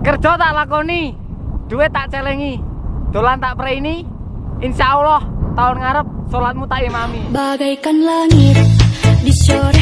Kerja tak lakoni, duit tak celengi, dolan tak preini. Insya Allah tahun ngarep sholatmu tak imami. Bagaikan langit di sore